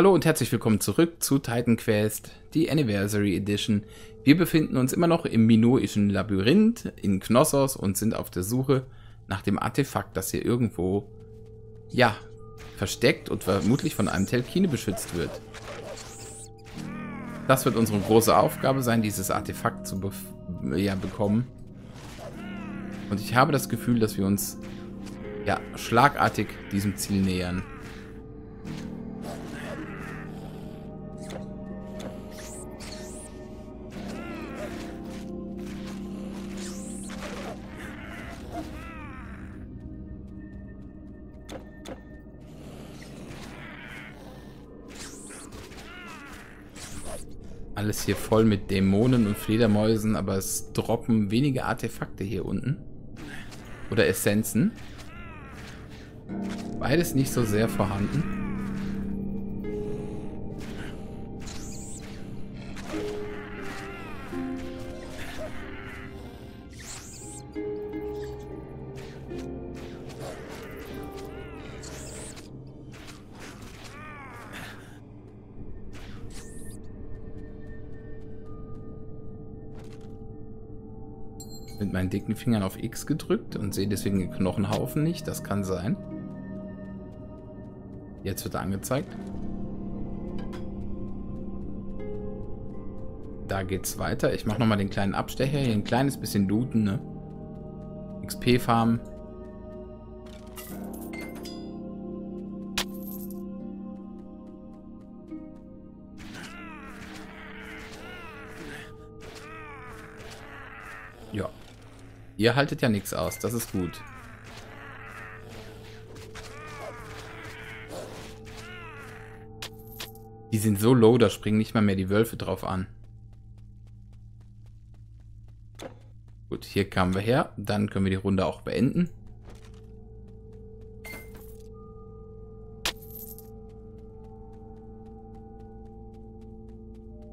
Hallo und herzlich willkommen zurück zu Titan Quest, die Anniversary Edition. Wir befinden uns immer noch im minoischen Labyrinth in Knossos und sind auf der Suche nach dem Artefakt, das hier irgendwo, ja, versteckt und vermutlich von einem Telkine beschützt wird. Das wird unsere große Aufgabe sein, dieses Artefakt zu be ja, bekommen. Und ich habe das Gefühl, dass wir uns ja, schlagartig diesem Ziel nähern. Alles hier voll mit Dämonen und Fledermäusen, aber es droppen wenige Artefakte hier unten. Oder Essenzen. Beides nicht so sehr vorhanden. Mit meinen dicken Fingern auf X gedrückt und sehe deswegen den Knochenhaufen nicht. Das kann sein. Jetzt wird er angezeigt. Da geht's weiter. Ich mache nochmal den kleinen Abstecher. Hier ein kleines bisschen looten, ne? XP-Farm. Ja. Ihr haltet ja nichts aus. Das ist gut. Die sind so low, da springen nicht mal mehr die Wölfe drauf an. Gut, hier kamen wir her. Dann können wir die Runde auch beenden.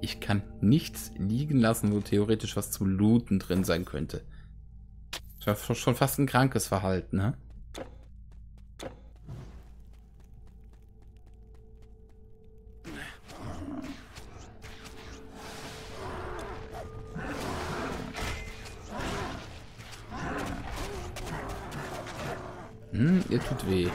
Ich kann nichts liegen lassen, wo theoretisch was zum Looten drin sein könnte. Das schon fast ein krankes Verhalten, ne? Hm, ihr tut weh.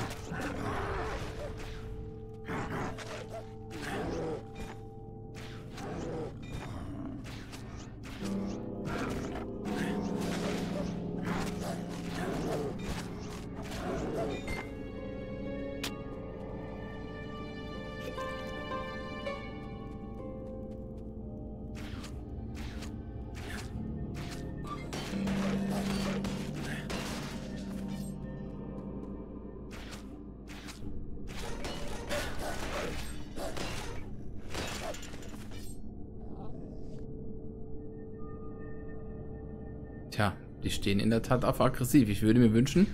Der Tat auf aggressiv. Ich würde mir wünschen,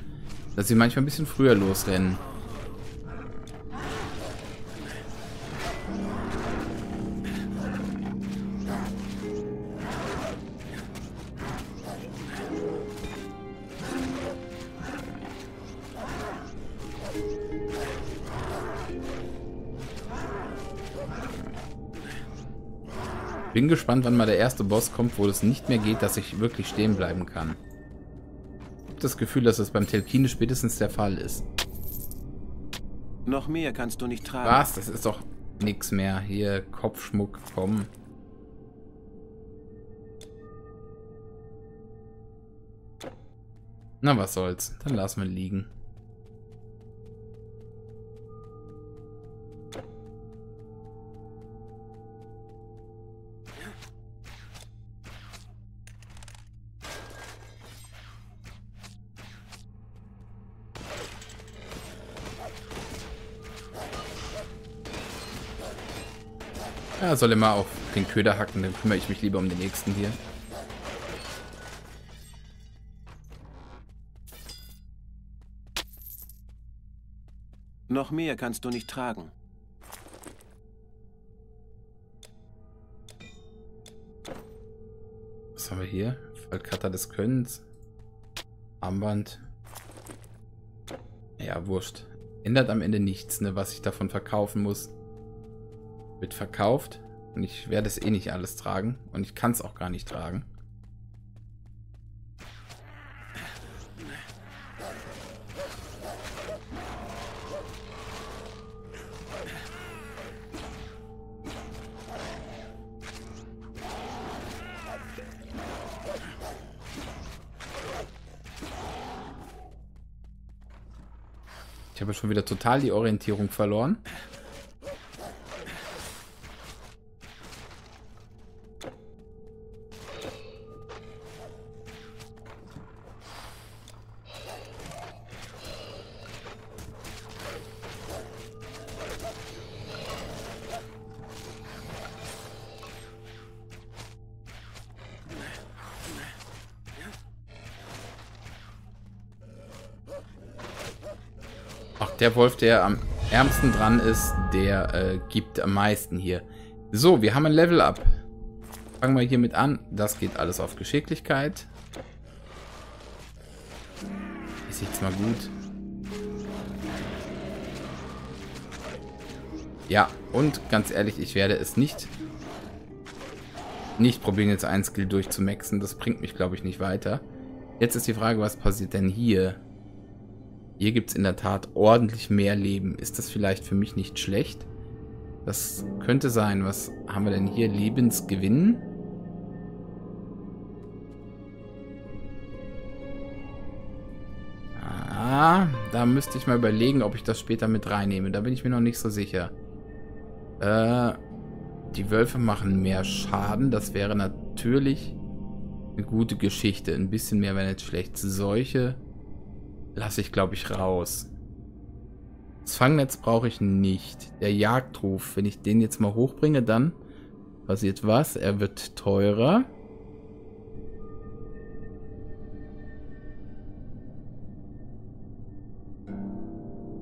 dass sie manchmal ein bisschen früher losrennen. Bin gespannt, wann mal der erste Boss kommt, wo es nicht mehr geht, dass ich wirklich stehen bleiben kann. Ich habe das Gefühl, dass es beim Telkine spätestens der Fall ist. Noch mehr kannst du nicht tragen. Was? Das ist doch nichts mehr. Hier, Kopfschmuck, komm. Na, was soll's. Dann lassen wir liegen. Soll immer auf den Köder hacken, dann kümmere ich mich lieber um den nächsten hier. Noch mehr kannst du nicht tragen. Was haben wir hier? Vollcutter des Könnens. Armband. Ja, wurscht. Ändert am Ende nichts, ne, was ich davon verkaufen muss. Wird verkauft. Und ich werde es eh nicht alles tragen. Und ich kann es auch gar nicht tragen. Ich habe schon wieder total die Orientierung verloren. Der Wolf, der am ärmsten dran ist, der äh, gibt am meisten hier. So, wir haben ein Level Up. Fangen wir hiermit an. Das geht alles auf Geschicklichkeit. Ist jetzt mal gut. Ja, und ganz ehrlich, ich werde es nicht nicht probieren, jetzt ein Skill durchzumaxen. Das bringt mich, glaube ich, nicht weiter. Jetzt ist die Frage, was passiert denn hier? Hier gibt es in der Tat ordentlich mehr Leben. Ist das vielleicht für mich nicht schlecht? Das könnte sein. Was haben wir denn hier? Lebensgewinn? Ah, da müsste ich mal überlegen, ob ich das später mit reinnehme. Da bin ich mir noch nicht so sicher. Äh, die Wölfe machen mehr Schaden. Das wäre natürlich eine gute Geschichte. Ein bisschen mehr wäre nicht schlecht. Seuche lasse ich, glaube ich, raus. Das Fangnetz brauche ich nicht. Der Jagdruf, wenn ich den jetzt mal hochbringe, dann passiert was? Er wird teurer.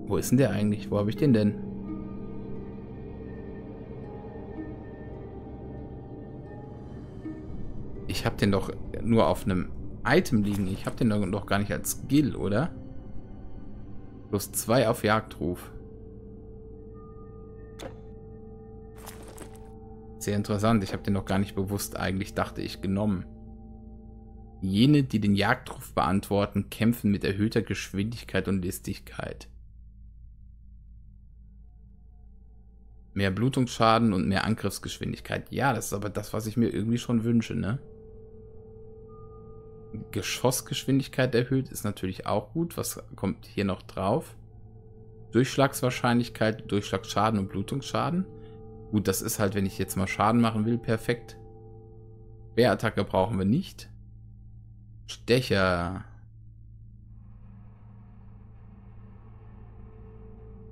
Wo ist denn der eigentlich? Wo habe ich den denn? Ich habe den doch nur auf einem Item liegen. Ich habe den doch gar nicht als Skill, oder? Plus zwei auf Jagdruf. Sehr interessant. Ich habe den noch gar nicht bewusst eigentlich, dachte ich, genommen. Jene, die den Jagdruf beantworten, kämpfen mit erhöhter Geschwindigkeit und Listigkeit. Mehr Blutungsschaden und mehr Angriffsgeschwindigkeit. Ja, das ist aber das, was ich mir irgendwie schon wünsche, ne? Geschossgeschwindigkeit erhöht, ist natürlich auch gut. Was kommt hier noch drauf? Durchschlagswahrscheinlichkeit, Durchschlagsschaden und Blutungsschaden. Gut, das ist halt, wenn ich jetzt mal Schaden machen will, perfekt. Wehrattacke brauchen wir nicht. Stecher.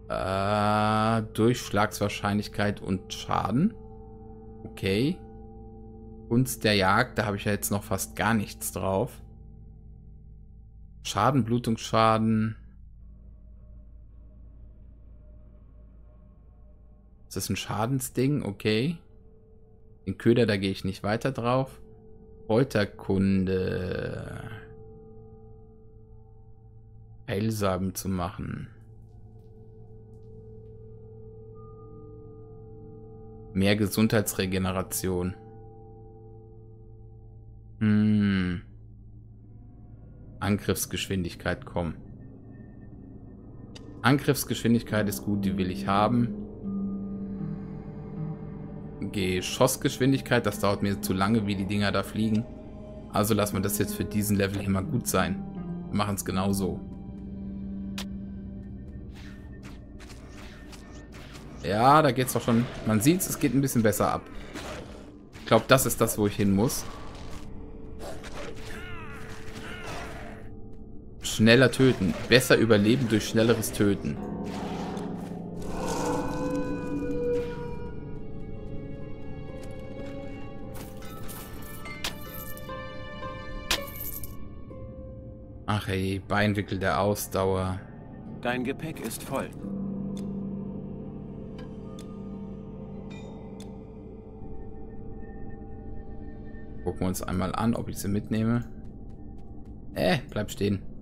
Äh, Durchschlagswahrscheinlichkeit und Schaden. Okay. Kunst der Jagd, da habe ich ja jetzt noch fast gar nichts drauf. Schaden, Blutungsschaden. Ist das ein Schadensding? Okay. Den Köder, da gehe ich nicht weiter drauf. Folterkunde. Heilsaben zu machen. Mehr Gesundheitsregeneration. Hm. Angriffsgeschwindigkeit kommen. Angriffsgeschwindigkeit ist gut, die will ich haben. Geschossgeschwindigkeit, das dauert mir zu lange, wie die Dinger da fliegen. Also lassen wir das jetzt für diesen Level mal gut sein. Machen es genau so. Ja, da geht's doch schon. Man sieht es, es geht ein bisschen besser ab. Ich glaube, das ist das, wo ich hin muss. Schneller töten. Besser überleben durch schnelleres Töten. Ach ey, Beinwickel der Ausdauer. Dein Gepäck ist voll. Gucken wir uns einmal an, ob ich sie mitnehme. Äh, bleib stehen.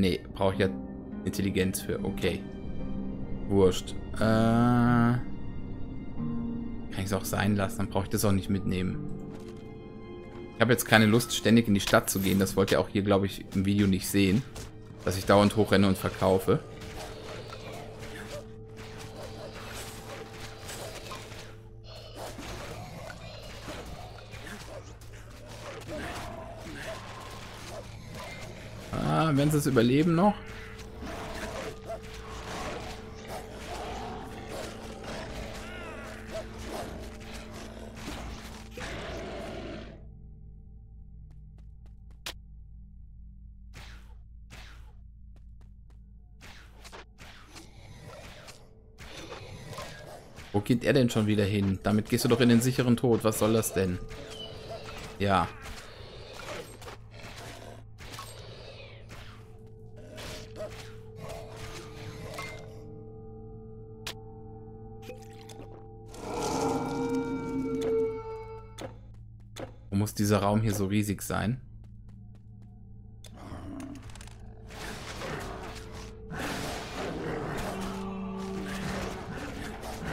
Nee, brauche ich ja Intelligenz für. Okay. Wurscht. Äh, kann ich es auch sein lassen, dann brauche ich das auch nicht mitnehmen. Ich habe jetzt keine Lust, ständig in die Stadt zu gehen. Das wollt ihr auch hier, glaube ich, im Video nicht sehen. Dass ich dauernd hochrenne und verkaufe. Ah, wenn sie es überleben noch. Wo geht er denn schon wieder hin? Damit gehst du doch in den sicheren Tod. Was soll das denn? Ja. Dieser Raum hier so riesig sein?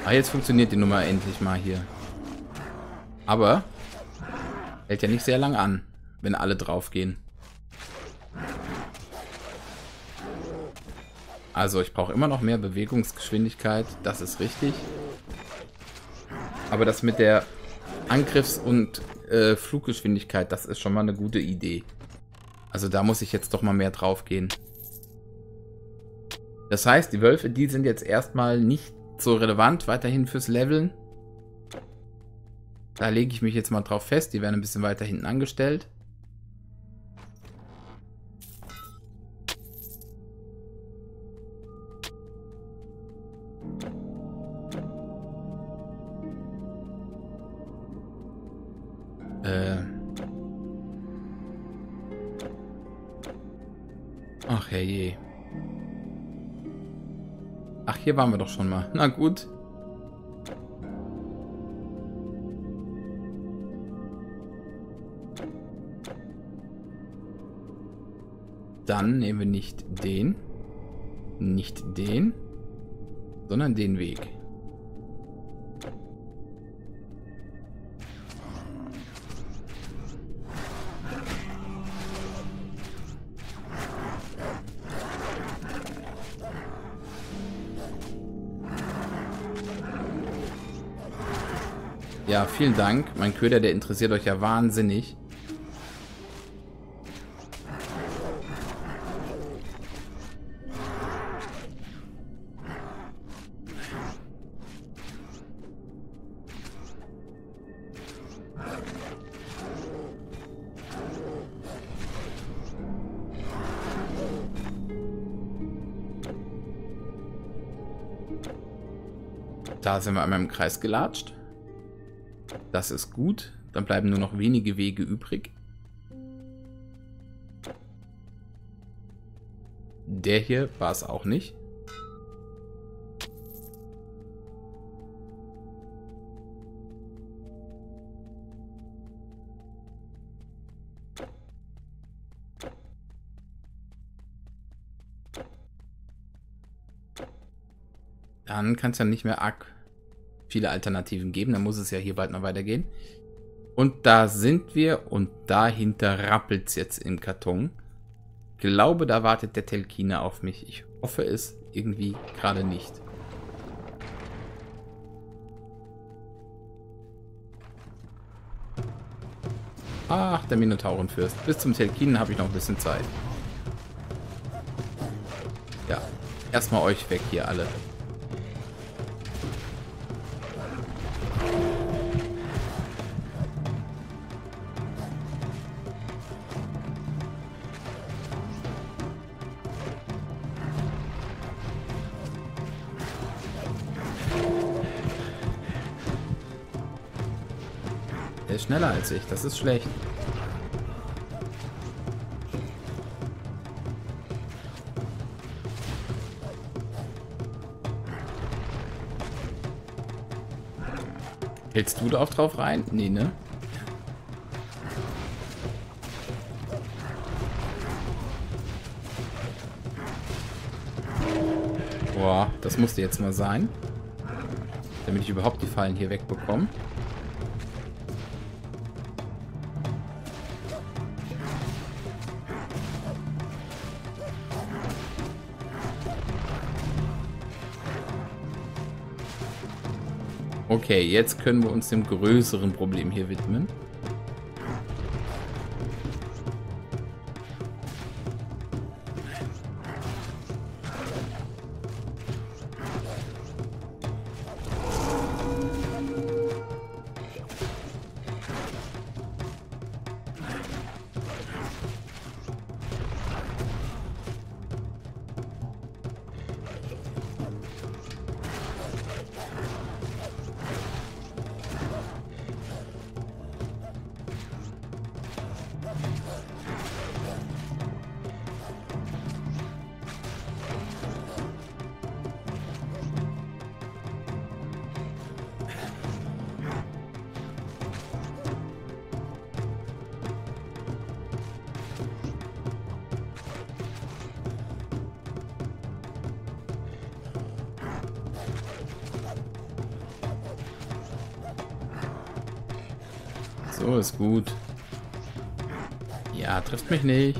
Ah, jetzt funktioniert die Nummer endlich mal hier. Aber hält ja nicht sehr lang an, wenn alle draufgehen. Also ich brauche immer noch mehr Bewegungsgeschwindigkeit, das ist richtig. Aber das mit der Angriffs- und äh, Fluggeschwindigkeit, das ist schon mal eine gute Idee. Also da muss ich jetzt doch mal mehr drauf gehen. Das heißt, die Wölfe, die sind jetzt erstmal nicht so relevant weiterhin fürs Leveln. Da lege ich mich jetzt mal drauf fest. Die werden ein bisschen weiter hinten angestellt. Hier waren wir doch schon mal. Na gut. Dann nehmen wir nicht den, nicht den, sondern den Weg. Ja, vielen Dank. Mein Köder, der interessiert euch ja wahnsinnig. Da sind wir einmal im Kreis gelatscht. Das ist gut. Dann bleiben nur noch wenige Wege übrig. Der hier war es auch nicht. Dann kann es ja nicht mehr arg viele Alternativen geben. Dann muss es ja hier bald noch weitergehen. Und da sind wir und dahinter rappelt es jetzt im Karton. Ich glaube, da wartet der Telkine auf mich. Ich hoffe es irgendwie gerade nicht. Ach, der Minotaurenfürst. Bis zum Telkinen habe ich noch ein bisschen Zeit. Ja, erstmal euch weg hier alle. Schneller als ich. Das ist schlecht. Hältst du da auch drauf rein? Nee, ne? Boah, das musste jetzt mal sein. Damit ich überhaupt die Fallen hier wegbekomme. Okay, jetzt können wir uns dem größeren Problem hier widmen. So ist gut. Ja, trifft mich nicht.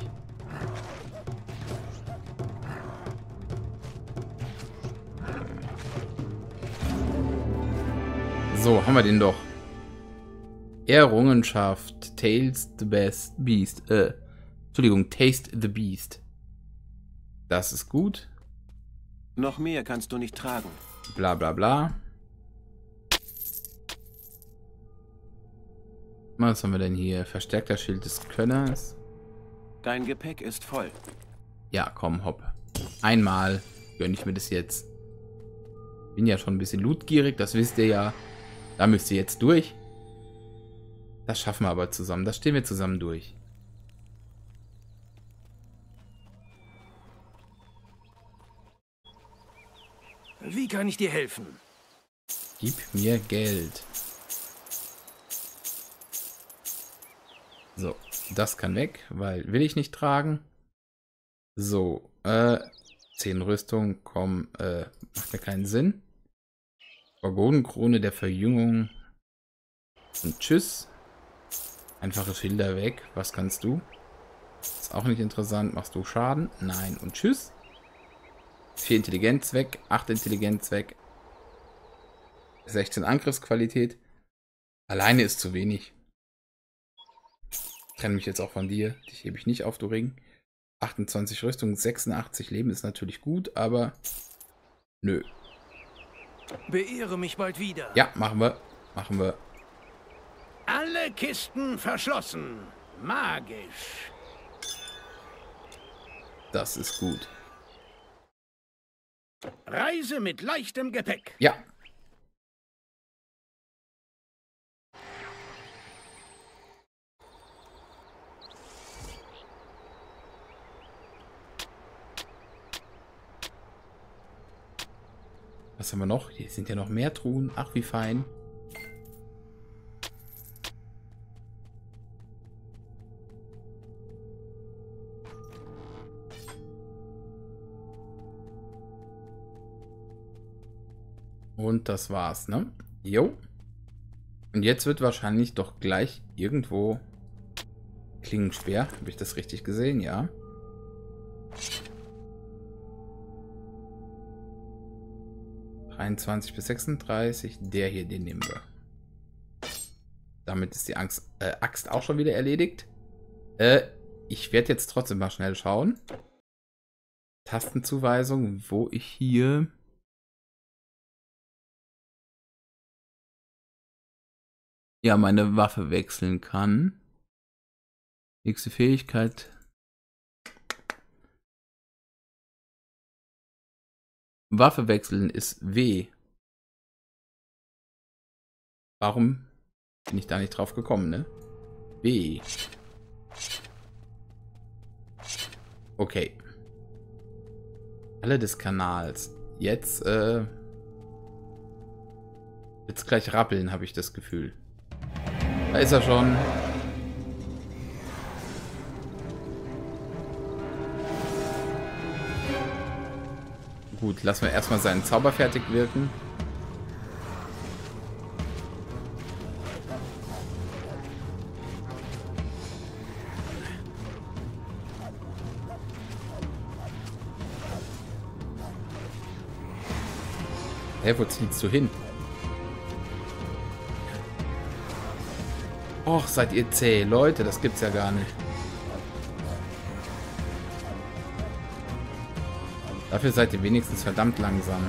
So, haben wir den doch. Errungenschaft. Tails the Best Beast. Äh, Entschuldigung, Taste the Beast. Das ist gut. Noch mehr kannst du nicht tragen. Bla bla bla. Was haben wir denn hier? Verstärkter Schild des Könners. Dein Gepäck ist voll. Ja, komm, hopp. Einmal gönne ich mir das jetzt. Bin ja schon ein bisschen lootgierig, das wisst ihr ja. Da müsst ihr jetzt durch. Das schaffen wir aber zusammen. Das stehen wir zusammen durch. Wie kann ich dir helfen? Gib mir Geld. So, das kann weg, weil will ich nicht tragen. So, äh, 10 Rüstung, komm, äh, macht mir keinen Sinn. Orgonenkrone der Verjüngung. Und tschüss. Einfache Schilder weg. Was kannst du? Ist auch nicht interessant. Machst du Schaden? Nein. Und tschüss. 4 Intelligenz weg. 8 Intelligenz weg. 16 Angriffsqualität. Alleine ist zu wenig. Trenne mich jetzt auch von dir. Dich hebe ich nicht auf, du Ring. 28 Rüstung, 86 Leben ist natürlich gut, aber nö. Beehre mich bald wieder. Ja, machen wir. Machen wir. Alle Kisten verschlossen. Magisch. Das ist gut. Reise mit leichtem Gepäck. Ja. Was haben wir noch? Hier sind ja noch mehr Truhen. Ach, wie fein. Und das war's, ne? Jo. Und jetzt wird wahrscheinlich doch gleich irgendwo Klingenschwer. Habe ich das richtig gesehen? Ja. 23 bis 36. Der hier, den nehmen wir. Damit ist die Angst, äh, Axt auch schon wieder erledigt. Äh, ich werde jetzt trotzdem mal schnell schauen. Tastenzuweisung, wo ich hier... Ja, meine Waffe wechseln kann. Nächste Fähigkeit Waffe wechseln ist W. Warum bin ich da nicht drauf gekommen, ne? W. Okay. Alle des Kanals. Jetzt, äh... Jetzt gleich rappeln, habe ich das Gefühl. Da ist er schon. Gut, lassen wir erstmal seinen Zauber fertig wirken. Hä, wo ziehst du hin? Och, seid ihr zäh. Leute, das gibt's ja gar nicht. Dafür seid ihr wenigstens verdammt langsam.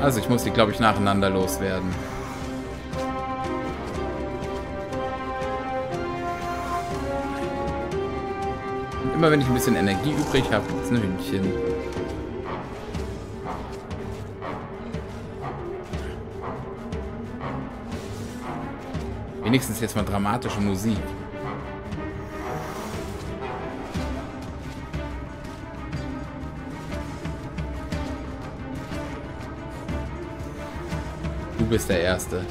Also ich muss die, glaube ich, nacheinander loswerden. Und immer wenn ich ein bisschen Energie übrig habe, gibt es ein Hündchen. Wenigstens jetzt mal dramatische Musik. Bist der Erste.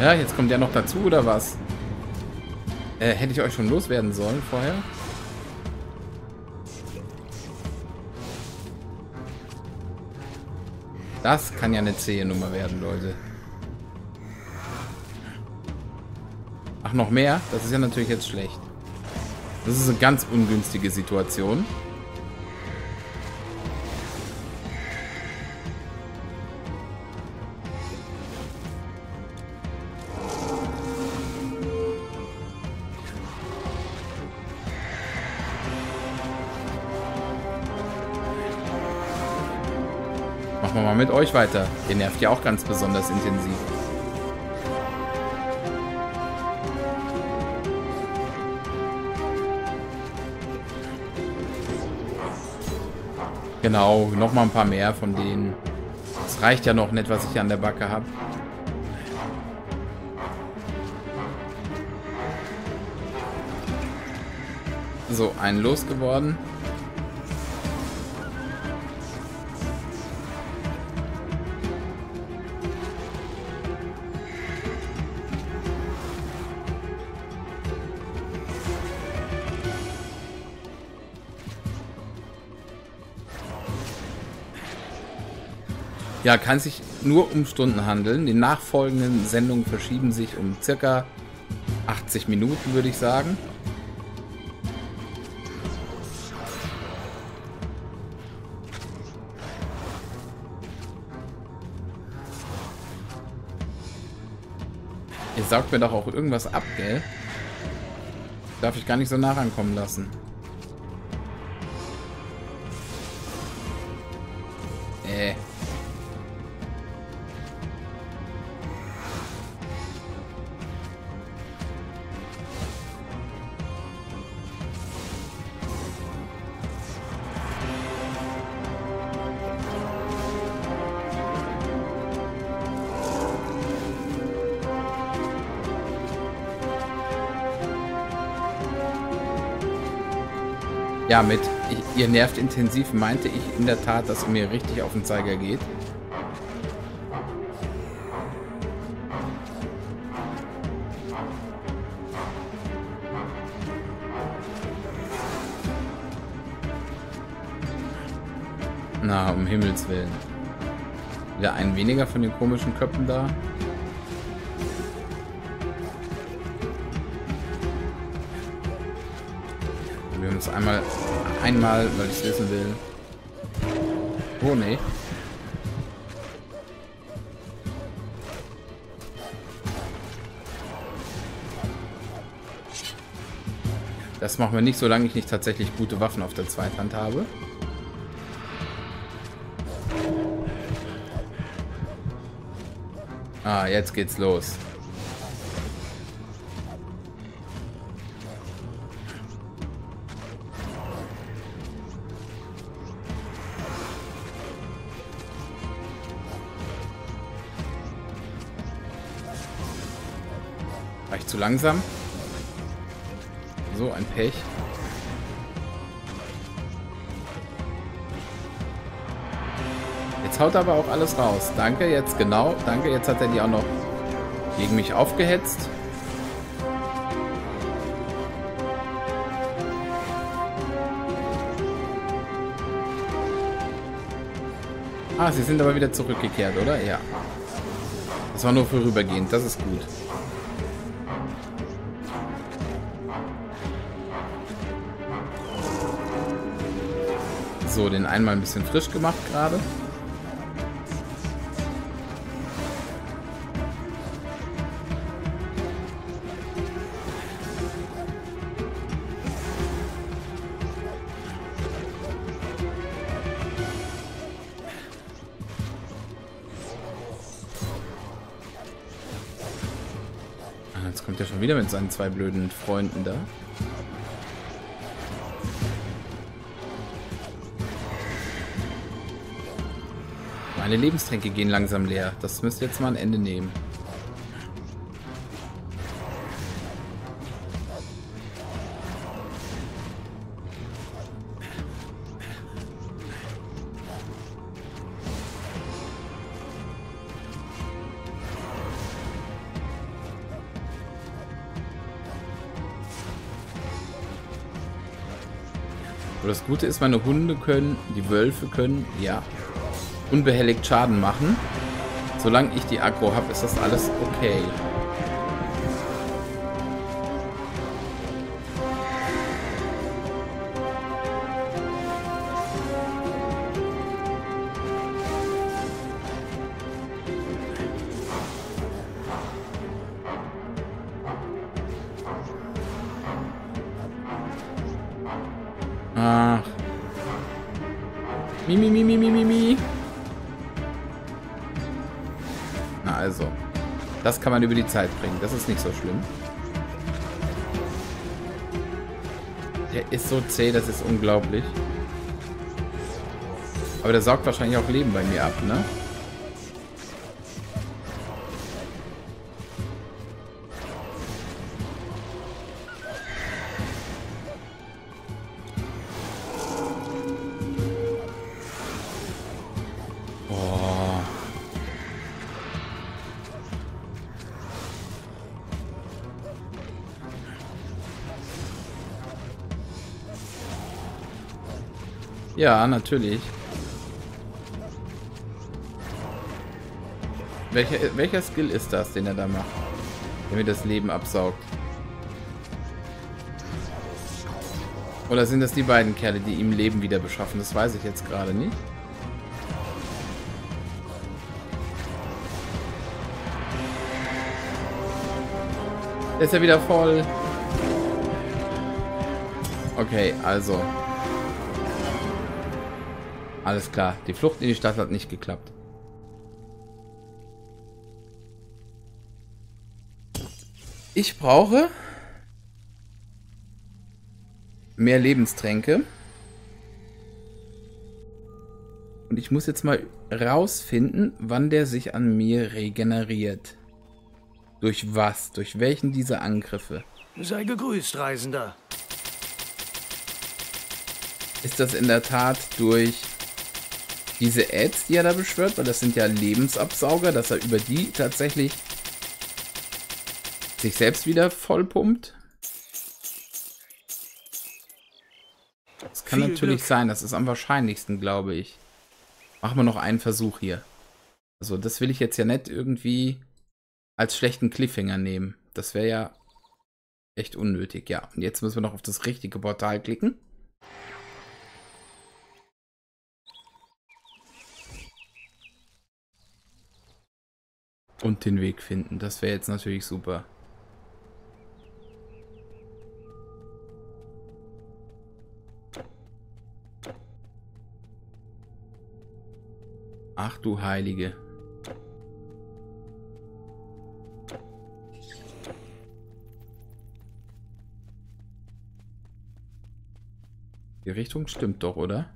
Ja, jetzt kommt der noch dazu, oder was? Äh, hätte ich euch schon loswerden sollen vorher? Das kann ja eine zähe Nummer werden, Leute. Ach, noch mehr? Das ist ja natürlich jetzt schlecht. Das ist eine ganz ungünstige Situation. Machen wir mal mit euch weiter. Ihr nervt ja auch ganz besonders intensiv. Genau, noch mal ein paar mehr von denen. Es reicht ja noch nicht, was ich hier an der Backe habe. So, einen losgeworden. Ja, kann sich nur um Stunden handeln. Die nachfolgenden Sendungen verschieben sich um circa 80 Minuten, würde ich sagen. Ihr saugt mir doch auch irgendwas ab, gell? Darf ich gar nicht so nah rankommen lassen. Äh. Ja, mit ihr nervt intensiv meinte ich in der Tat, dass ihr mir richtig auf den Zeiger geht. Na, um Himmels Willen. Wieder ein weniger von den komischen Köpfen da. Es einmal, einmal, weil ich es wissen will. Oh, nee. Das machen wir nicht, solange ich nicht tatsächlich gute Waffen auf der Zweithand habe. Ah, jetzt geht's los. Zu langsam? So ein Pech. Jetzt haut er aber auch alles raus. Danke, jetzt genau. Danke, jetzt hat er die auch noch gegen mich aufgehetzt. Ah, sie sind aber wieder zurückgekehrt, oder? Ja. Das war nur vorübergehend. Das ist gut. So, den einmal ein bisschen frisch gemacht gerade. Ah, Jetzt kommt er schon wieder mit seinen zwei blöden Freunden da. Meine Lebenstränke gehen langsam leer. Das müsste jetzt mal ein Ende nehmen. Das Gute ist, meine Hunde können, die Wölfe können, ja, unbehelligt Schaden machen. Solange ich die Aggro habe, ist das alles okay. Ach. Mi, mi, mi, mi. Das kann man über die Zeit bringen. Das ist nicht so schlimm. Der ist so zäh, das ist unglaublich. Aber der saugt wahrscheinlich auch Leben bei mir ab, ne? Ja, natürlich. Welcher, welcher Skill ist das, den er da macht? Der mir das Leben absaugt. Oder sind das die beiden Kerle, die ihm Leben wieder beschaffen? Das weiß ich jetzt gerade nicht. Der ist ja wieder voll. Okay, also. Alles klar. Die Flucht in die Stadt hat nicht geklappt. Ich brauche mehr Lebenstränke. Und ich muss jetzt mal rausfinden, wann der sich an mir regeneriert. Durch was? Durch welchen dieser Angriffe? Sei gegrüßt, Reisender. Ist das in der Tat durch diese Ads, die er da beschwört? Weil das sind ja Lebensabsauger, dass er über die tatsächlich sich selbst wieder vollpumpt? Das kann Viel natürlich Glück. sein. Das ist am wahrscheinlichsten, glaube ich. Machen wir noch einen Versuch hier. Also das will ich jetzt ja nicht irgendwie als schlechten Cliffhanger nehmen. Das wäre ja echt unnötig. Ja, und jetzt müssen wir noch auf das richtige Portal klicken. Und den Weg finden. Das wäre jetzt natürlich super. Ach du Heilige. Die Richtung stimmt doch, oder?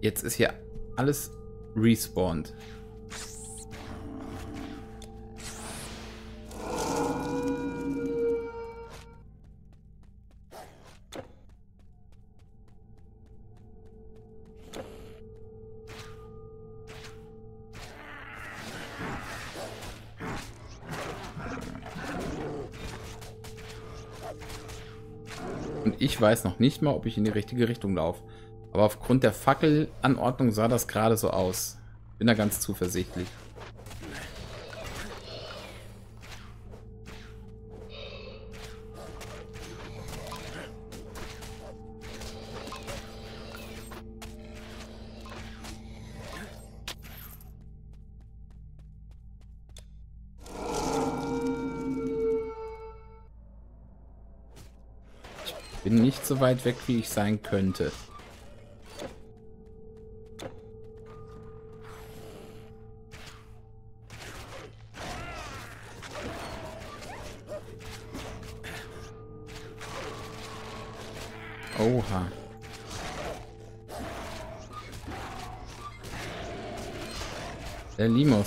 Jetzt ist hier alles respawnt. Und ich weiß noch nicht mal, ob ich in die richtige Richtung laufe. Aber aufgrund der Fackelanordnung sah das gerade so aus. Bin da ganz zuversichtlich. bin nicht so weit weg, wie ich sein könnte.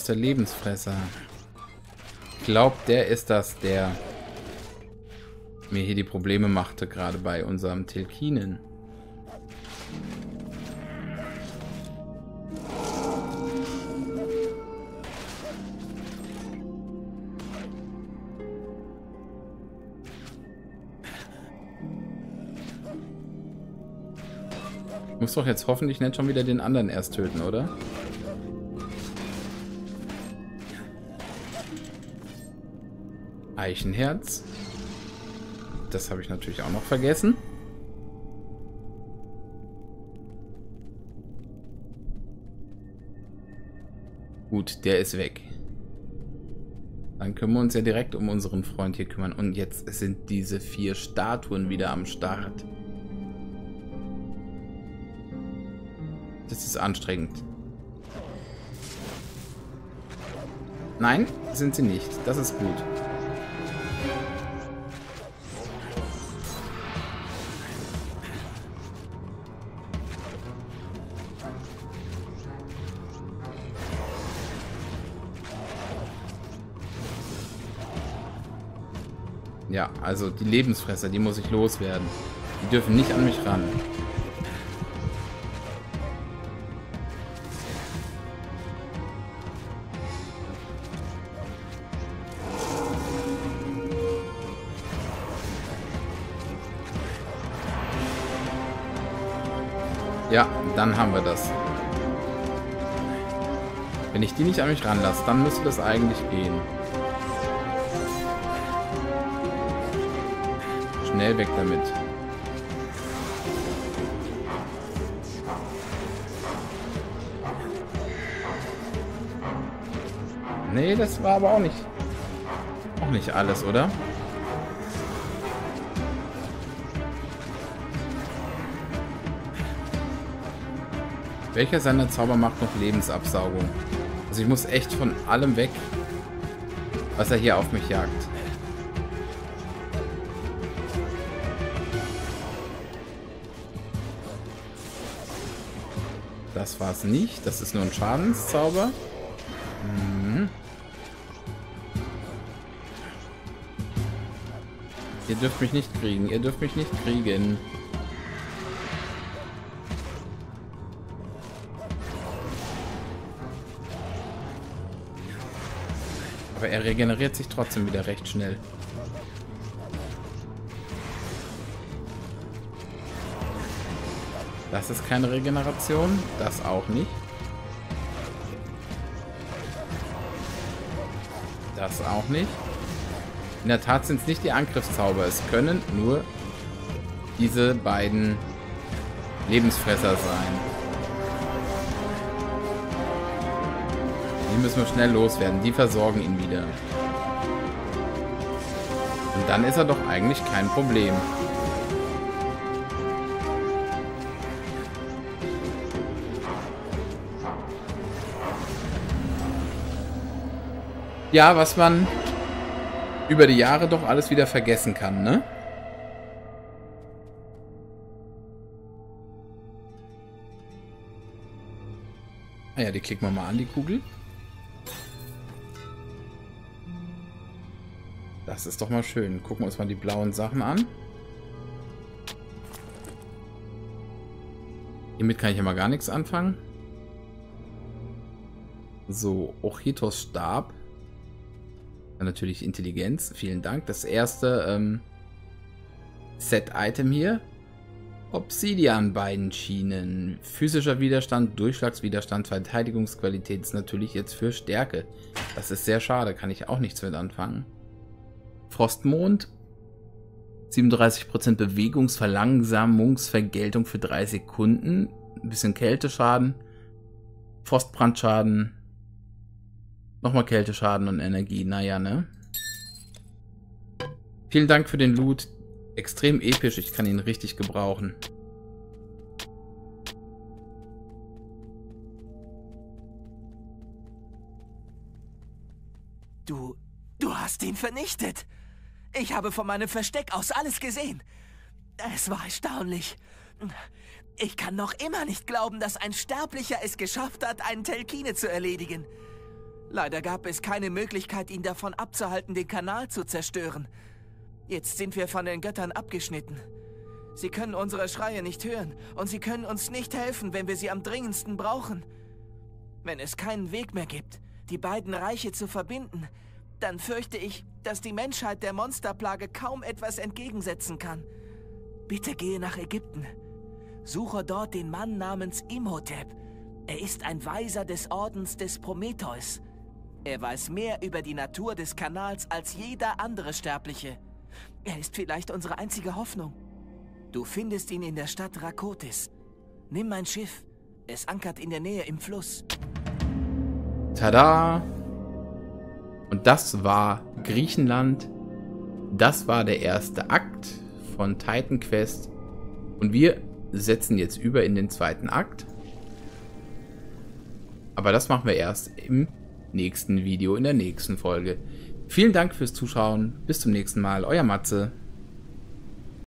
Der Lebensfresser. Glaubt, der ist das, der mir hier die Probleme machte, gerade bei unserem Tilkinen. Ich muss doch jetzt hoffentlich nicht schon wieder den anderen erst töten, oder? Eichenherz. Das habe ich natürlich auch noch vergessen. Gut, der ist weg. Dann können wir uns ja direkt um unseren Freund hier kümmern. Und jetzt sind diese vier Statuen wieder am Start. Das ist anstrengend. Nein, sind sie nicht. Das ist gut. Also die Lebensfresser, die muss ich loswerden. Die dürfen nicht an mich ran. Ja, dann haben wir das. Wenn ich die nicht an mich ranlasse, dann müsste das eigentlich gehen. Schnell weg damit. Nee, das war aber auch nicht... Auch nicht alles, oder? Welcher seiner Zauber macht noch Lebensabsaugung? Also ich muss echt von allem weg, was er hier auf mich jagt. Das war es nicht. Das ist nur ein Schadenszauber. Mhm. Ihr dürft mich nicht kriegen. Ihr dürft mich nicht kriegen. Aber er regeneriert sich trotzdem wieder recht schnell. Das ist keine Regeneration. Das auch nicht. Das auch nicht. In der Tat sind es nicht die Angriffszauber. Es können nur diese beiden Lebensfresser sein. Die müssen wir schnell loswerden. Die versorgen ihn wieder. Und dann ist er doch eigentlich kein Problem. Ja, was man über die Jahre doch alles wieder vergessen kann, ne? Ah ja, die klicken wir mal an, die Kugel. Das ist doch mal schön. Gucken wir uns mal die blauen Sachen an. Hiermit kann ich ja mal gar nichts anfangen. So, Ochitos Stab. Dann natürlich Intelligenz. Vielen Dank. Das erste, ähm, Set-Item hier. Obsidian-Beidenschienen. Physischer Widerstand, Durchschlagswiderstand, Verteidigungsqualität ist natürlich jetzt für Stärke. Das ist sehr schade, kann ich auch nichts mit anfangen. Frostmond. 37% Bewegungsverlangsamungsvergeltung für 3 Sekunden. Ein bisschen Kälteschaden. Frostbrandschaden. Nochmal Kälteschaden und Energie. Naja, ne? Vielen Dank für den Loot extrem episch. Ich kann ihn richtig gebrauchen. Du, du hast ihn vernichtet. Ich habe von meinem Versteck aus alles gesehen. Es war erstaunlich. Ich kann noch immer nicht glauben, dass ein Sterblicher es geschafft hat, einen Telkine zu erledigen. Leider gab es keine Möglichkeit, ihn davon abzuhalten, den Kanal zu zerstören. Jetzt sind wir von den Göttern abgeschnitten. Sie können unsere Schreie nicht hören und sie können uns nicht helfen, wenn wir sie am dringendsten brauchen. Wenn es keinen Weg mehr gibt, die beiden Reiche zu verbinden, dann fürchte ich, dass die Menschheit der Monsterplage kaum etwas entgegensetzen kann. Bitte gehe nach Ägypten. Suche dort den Mann namens Imhotep. Er ist ein Weiser des Ordens des Prometheus. Er weiß mehr über die Natur des Kanals als jeder andere Sterbliche. Er ist vielleicht unsere einzige Hoffnung. Du findest ihn in der Stadt Rakotis. Nimm mein Schiff. Es ankert in der Nähe im Fluss. Tada! Und das war Griechenland. Das war der erste Akt von Titan Quest. Und wir setzen jetzt über in den zweiten Akt. Aber das machen wir erst im nächsten Video, in der nächsten Folge. Vielen Dank fürs Zuschauen. Bis zum nächsten Mal. Euer Matze.